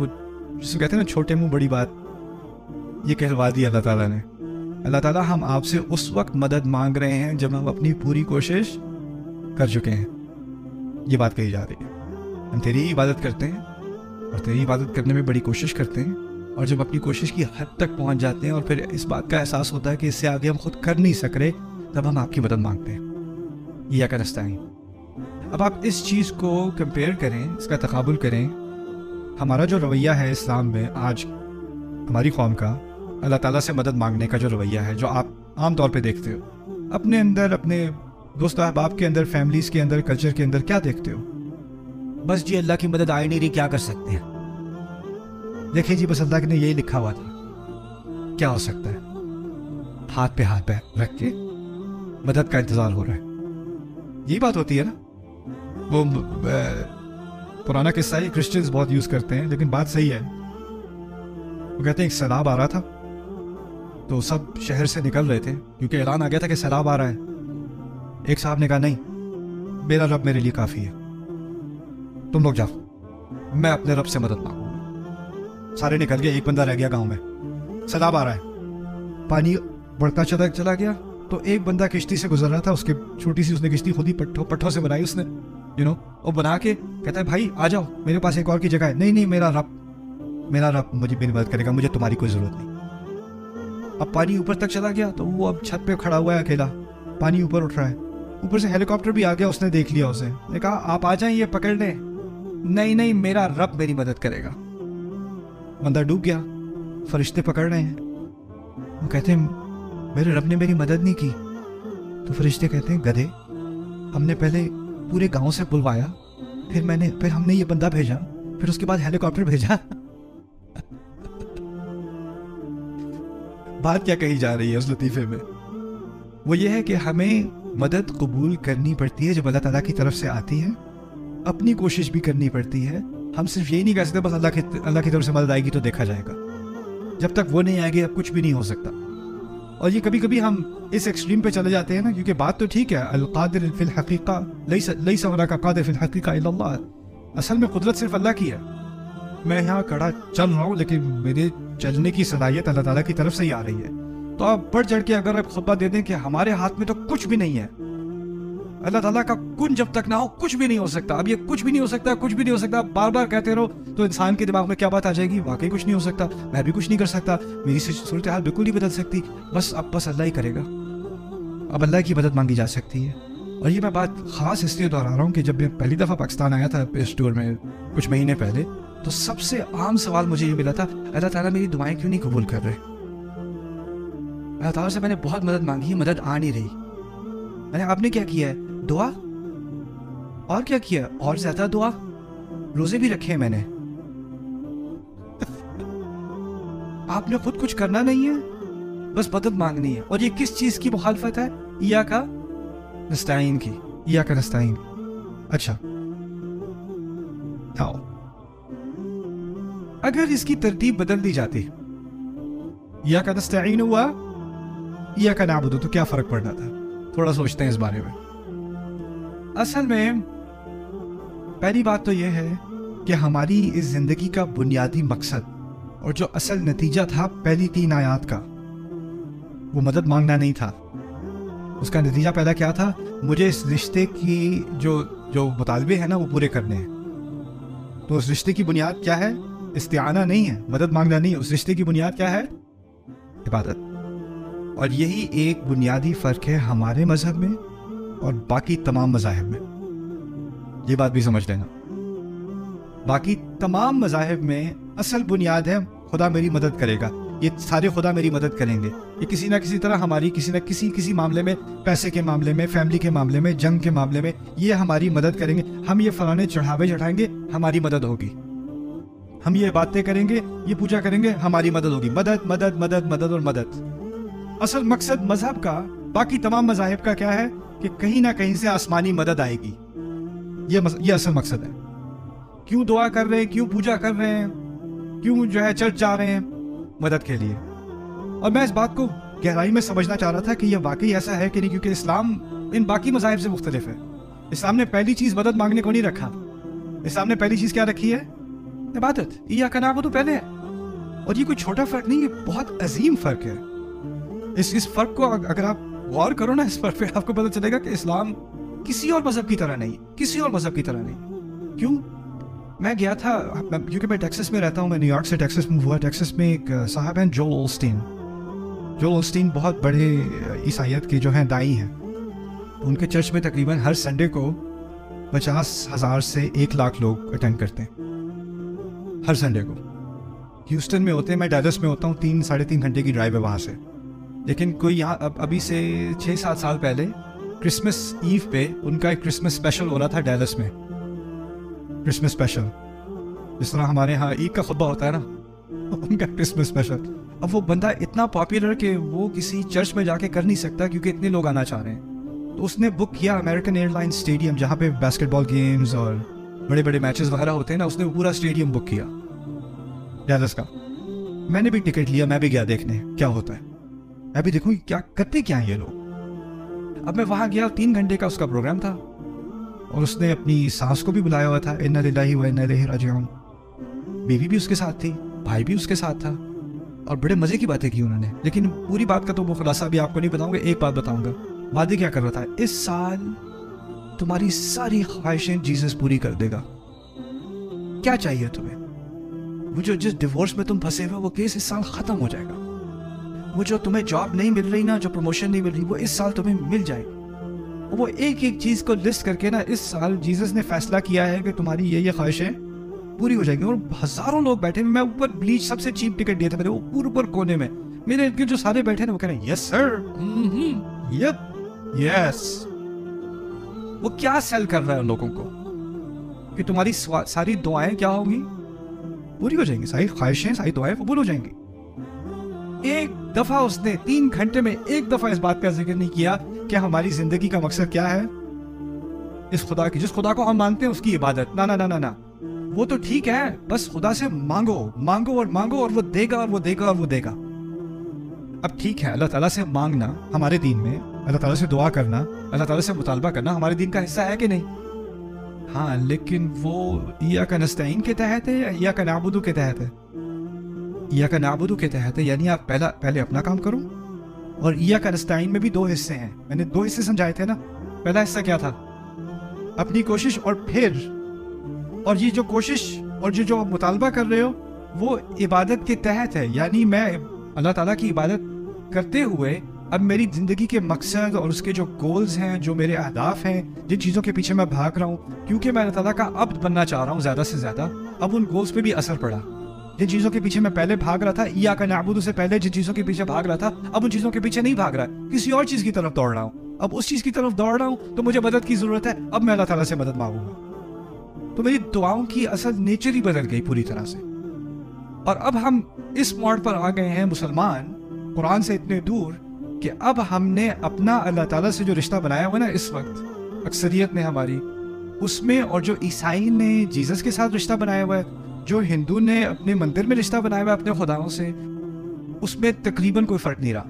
वो जिसको कहते हैं ना, छोटे मुँह, बड़ी बात, ये कहलवा दी अल्लाह ताला ने। अल्लाह ताला हम आपसे उस वक्त मदद मांग रहे हैं जब हम अपनी पूरी कोशिश कर चुके हैं। ये बात कही जा रही है। हम तेरी ही इबादत करते हैं और तेरी इबादत करने में बड़ी कोशिश करते हैं और जब अपनी कोशिश की हद तक पहुँच जाते हैं और फिर इस बात का एहसास होता है कि इससे आगे हम खुद कर नहीं सक रहे, तब हम आपकी मदद मांगते हैं। यह क्या रास्ता है अब आप इस चीज़ को कंपेयर करें, इसका तकाबुल करें हमारा जो रवैया है इस्लाम में आज हमारी कौम का अल्लाह ताला से मदद मांगने का जो रवैया है जो आप आम तौर पे देखते हो अपने अंदर अपने दोस्त अहबाब के अंदर फैमिलीज़ के अंदर कल्चर के अंदर क्या देखते हो? बस जी अल्लाह की मदद आ ही नहीं रही क्या कर सकते हैं? देखिए जी बस अल्लाह ने यही लिखा हुआ था। क्या हो सकता है? हाथ पे हाथ पे रख के मदद का इंतज़ार हो रहा है। यही बात होती है ना? वो पुराना किस्सा ही क्रिश्चियंस बहुत यूज़ करते हैं, लेकिन बात सही है। वो कहते हैं, एक सैलाब आ रहा था तो सब शहर से निकल रहे थे, क्योंकि ऐलान आ गया था कि सैलाब आ रहा है। एक साहब ने कहा, नहीं, मेरा रब मेरे लिए काफ़ी है। तुम लोग जाओ, मैं अपने रब से मदद मांगूँगा। सारे निकल गए, एक बंदा रह गया गाँव में। सैलाब आ रहा है। पानी बढ़ता चला चला गया तो एक बंदा किश्ती से गुजर रहा था, उसके छोटी सी उसने किश्ती खुद ही पट्ठों पट्ठों से बनाई उसने। यू नो और बना के कहता है, भाई, आ जाओ, मेरे पास एक और की जगह है। नहीं नहीं, मेरा रब मेरा रब मुझे मेरी मदद करेगा, मुझे तुम्हारी कोई ज़रूरत नहीं। अब पानी ऊपर तक चला गया तो वो अब छत पे खड़ा हुआ है अकेला। पानी ऊपर उठ रहा है। ऊपर से हेलीकॉप्टर भी आ गया, उसने देख लिया उसे। ने कहा, आप आ जाएँ ये पकड़ लें। नहीं नहीं, मेरा रब मेरी मदद करेगा। बंदा डूब गया। फरिश्ते पकड़ रहे हैं। वो कहते हैं, मेरे रब ने मेरी मदद नहीं की। तो फरिश्ते कहते हैं, गधे, हमने पहले पूरे गाँव से बुलवाया। फिर मैंने, फिर हमने ये बंदा भेजा। फिर उसके बाद हेलीकॉप्टर भेजा। बात क्या कही जा रही है उस लतीफे में? वो ये है कि हमें मदद कबूल करनी पड़ती है जब अल्लाह ताला की तरफ़ से आती है। अपनी कोशिश भी करनी पड़ती है। हम सिर्फ़ यही नहीं कह सकते, बस अल्लाह की अल्लाह की तरफ़ से मदद आएगी तो देखा जाएगा। जब तक वो नहीं आएगी, अब कुछ भी नहीं हो सकता। और ये कभी कभी हम इस एक्सट्रीम पे चले जाते हैं ना, क्योंकि बात तो ठीक है, अलकादर फिल का असल में कुदरत सिर्फ़ अल्लाह की है। मैं यहाँ खड़ा चल रहा हूँ, लेकिन मेरे चलने की सलाहियत अल्लाह ताला की तरफ़ से ही आ रही है। तो आप बढ़ चढ़ के अगर आप खुतबा दे दें कि हमारे हाथ में तो कुछ भी नहीं है अल्लाह ताला का कुन जब तक ना हो, कुछ भी नहीं हो सकता। अब ये कुछ भी नहीं हो सकता, कुछ भी नहीं हो सकता। बार बार कहते रहो तो इंसान के दिमाग में क्या बात आ जाएगी? वाकई कुछ नहीं हो सकता। मैं भी कुछ नहीं कर सकता। मेरी सूरत हाल बिल्कुल नहीं बदल सकती। बस अब, बस अल्लाह ही करेगा। अब अल्लाह की मदद मांगी जा सकती है। और ये मैं बात ख़ास इसलिए दोहरा रहा हूँ कि जब मैं पहली दफ़ा पाकिस्तान आया था इस टूर में, कुछ महीने पहले तो सबसे आम सवाल मुझे ये मिला था, अल्लाह ताला मेरी दुआएँ क्यों नहीं कबूल कर रहे? अल्लाह ताला से मैंने बहुत मदद मांगी, मदद आ नहीं रही। मैंने आपने क्या किया है? दुआ? और क्या किया? और ज़्यादा दुआ? रोज़े भी रखे हैं मैंने। आपने खुद कुछ करना नहीं है? बस मदद मांगनी है। और ये किस चीज़ की मुखालफत है? या का नस्ताइन की। या का नस्ताइन। अच्छा। आओ। अगर इसकी तरतीब बदल दी जाती। या का नस्ताइन हुआ। या का नाबुदो तो क्या फ़र्क पड़ना था? थोड़ा सोचते हैं इस बारे में। असल में, पहली बात तो यह है कि हमारी इस ज़िंदगी का बुनियादी मकसद और जो असल नतीजा था पहली तीन आयात का, वो मदद मांगना नहीं था। उसका नतीजा पहला क्या था? मुझे इस रिश्ते की जो जो मुतालबे हैं ना, वो पूरे करने हैं। तो उस रिश्ते की बुनियाद क्या है? इस्तेआना नहीं है, मदद मांगना नहीं है। उस रिश्ते की बुनियाद क्या है? इबादत। और यही एक बुनियादी फ़र्क है हमारे मज़हब में और बाकी तमाम मज़ाहब में। ये बात भी समझ लेना। बाकी तमाम मज़ाहब में असल बुनियाद है, खुदा मेरी मदद करेगा। ये सारे खुदा मेरी मदद करेंगे। ये किसी ना किसी तरह हमारी, किसी ना किसी किसी मामले में, पैसे के मामले में, फैमिली के मामले में, जंग के मामले में, ये हमारी मदद करेंगे। हम ये फलाने चढ़ावे चढ़ाएँगे, हमारी मदद होगी। हम ये बातें करेंगे, ये पूजा करेंगे, हमारी मदद होगी। मदद मदद मदद मदद और मदद। असल मकसद मज़हब का बाकी तमाम मजाहब का क्या है कि कहीं ना कहीं से आसमानी मदद आएगी। ये मस, ये असल मकसद है। क्यों दुआ कर रहे हैं? क्यों पूजा कर रहे हैं? क्यों जो है चर्च जा रहे हैं? मदद के लिए। और मैं इस बात को गहराई में समझना चाह रहा था कि यह वाकई ऐसा है कि नहीं क्योंकि इस्लाम इन बाकी मजाहब से मुख्तलिफ़ है। इस्लाम ने पहली चीज़ मदद मांगने को नहीं रखा। इस्लाम ने पहली चीज़ क्या रखी है? इबादत। या का नाम तो पहले है। और ये कोई छोटा फ़र्क नहीं है बहुत अजीम फ़र्क है। इस इस फ़र्क को अगर आप गौर करो ना इस फ़र्क फिर आपको पता चलेगा कि इस्लाम किसी और मज़हब की तरह नहीं, किसी और मज़हब की तरह नहीं। क्यों? मैं गया था क्योंकि मैं टेक्सास में रहता हूँ, मैं न्यूयॉर्क से टेक्सास मूव हुआ, टेक्सास में एक साहब हैं जो ओल्स्टीन। जो ओल्स्टीन बहुत बड़े ईसाइत के जो हैं, दाई हैं। उनके चर्च में तकरीबन हर संडे को पचास हज़ार से एक लाख लोग अटेंड करते हैं। हर संडे को। ह्यूस्टन में होते हैं, मैं डैलस में होता हूँ, तीन, साढ़े तीन घंटे की ड्राइव है वहाँ से। लेकिन कोई यहाँ, अब, अभी से छः सात साल पहले क्रिसमस ईव पे उनका एक क्रिसमस स्पेशल हो रहा था डैलस में। क्रिसमस स्पेशल जिस तरह हमारे यहाँ ईद का खुतबा होता है ना, उनका क्रिसमस स्पेशल अब वो बंदा इतना पॉपुलर कि वो किसी चर्च में जाके कर नहीं सकता क्योंकि इतने लोग आना चाह रहे हैं। तो उसने बुक किया अमेरिकन एयरलाइन स्टेडियम जहाँ पे बास्केटबॉल गेम्स और बड़े बड़े मैचेस वगैरह होते हैं ना, उसने पूरा स्टेडियम बुक किया। डैलस का। मैंने भी टिकट लिया, मैं भी गया देखने, क्या होता है। मैं भी देखूँ क्या करते क्या है ये लोग? अब मैं वहाँ गया, तीन घंटे का उसका प्रोग्राम था। और उसने अपनी सास को भी बुलाया हुआ था इन लाही व इन राजियान बीवी भी उसके साथ थी, भाई भी उसके साथ था। और बड़े मज़े की बातें की उन्होंने। लेकिन पूरी बात का तो वो खुलासा भी आपको नहीं बताऊँगा, एक बात बताऊँगा। वादे क्या कर रहा था? इस साल तुम्हारी सारी ख्वाहिशें जीसस पूरी कर देगा। क्या चाहिए तुम्हें? वो जो जिस डिवोर्स में तुम फंसे हुए वो केस इस साल खत्म हो जाएगा। वो जो तुम्हें जॉब नहीं मिल रही ना जो प्रमोशन नहीं मिल रही वो इस साल तुम्हें मिल जाएगी वो एक एक चीज़ को लिस्ट करके ना इस साल जीसस ने फैसला किया है कि तुम्हारी ये ये ख्वाहिशें पूरी हो जाएँगी। और हज़ारों लोग बैठे मैं ऊपर ब्लीच सबसे चीप टिकट दिया था मेरे ऊपर ऊपर कोने में। मेरे इनके जो सारे बैठे ना वो कह रहे हैं यस सर यप यस वो क्या सेल कर रहा है उन लोगों को? कि तुम्हारी सारी दुआएँ क्या होंगी? पूरी हो जाएँगी। सारी ख्वाहिशें सारी दुआएँ कबूल हो जाएँगी। एक दफ़ा उसने तीन घंटे में एक दफ़ा इस बात का ज़िक्र नहीं किया कि हमारी ज़िंदगी का मकसद क्या है। इस खुदा की, जिस खुदा को हम मानते हैं, उसकी इबादत। ना ना ना ना ना। वो तो ठीक है, बस खुदा से मांगो मांगो और मांगो और वो देगा और वो देगा और वो देगा। अब ठीक है, अल्लाह ताला से मांगना हमारे दीन में, अल्लाह ताला से दुआ करना, अल्लाह ताला से मुतालबा करना हमारे दीन का हिस्सा है कि नहीं? हाँ लेकिन वो या का नस्तीन के तहत है या का नाबुदू के तहत है। या का नाबुदू के तहत है यानी आप पहला पहले अपना काम करो। और ईया का नस्ताइन में भी दो हिस्से हैं। मैंने दो हिस्से समझाए थे ना? पहला हिस्सा क्या था? अपनी कोशिश और फिर। और ये जो कोशिश और जो जो आप मुतालबा कर रहे हो, वो इबादत के तहत है। यानी मैं अल्लाह ताला की इबादत करते हुए, अब मेरी ज़िंदगी के मकसद और उसके जो गोल्स हैं, जो मेरे अहदाफ हैं, जिन चीज़ों के पीछे मैं भाग रहा हूँ, क्योंकि मैं अल्लाह ताला का अब्द बनना चाह रहा हूँ ज़्यादा से ज़्यादा, अब उन गोल्स पे भी असर पड़ा। जिन चीज़ों के पीछे मैं पहले भाग रहा था या का नाबूद से पहले जिन चीज़ों के पीछे भाग रहा था, अब उन चीज़ों के पीछे नहीं भाग रहा किसी और चीज़ की तरफ़ दौड़ रहा हूँ। अब उस चीज़ की तरफ़ दौड़ रहा हूँ तो मुझे मदद की ज़रूरत है, अब मैं अल्लाह ताला से मदद मांगूँगा। तो मेरी दुआओं की असल नेचर ही बदल गई पूरी तरह से। और अब हम इस मोड पर आ गए हैं मुसलमान, कुरान से इतने दूर, कि अब हमने अपना अल्लाह ताला से जो रिश्ता बनाया हुआ ना इस वक्त, अक्सरियत ने हमारी, उसमें और जो ईसाई ने जीसस के साथ रिश्ता बनाया हुआ है जो हिंदू ने अपने मंदिर में रिश्ता बनाया हुआ अपने खुदाओं से, उसमें तकरीबन कोई फ़र्क नहीं रहा।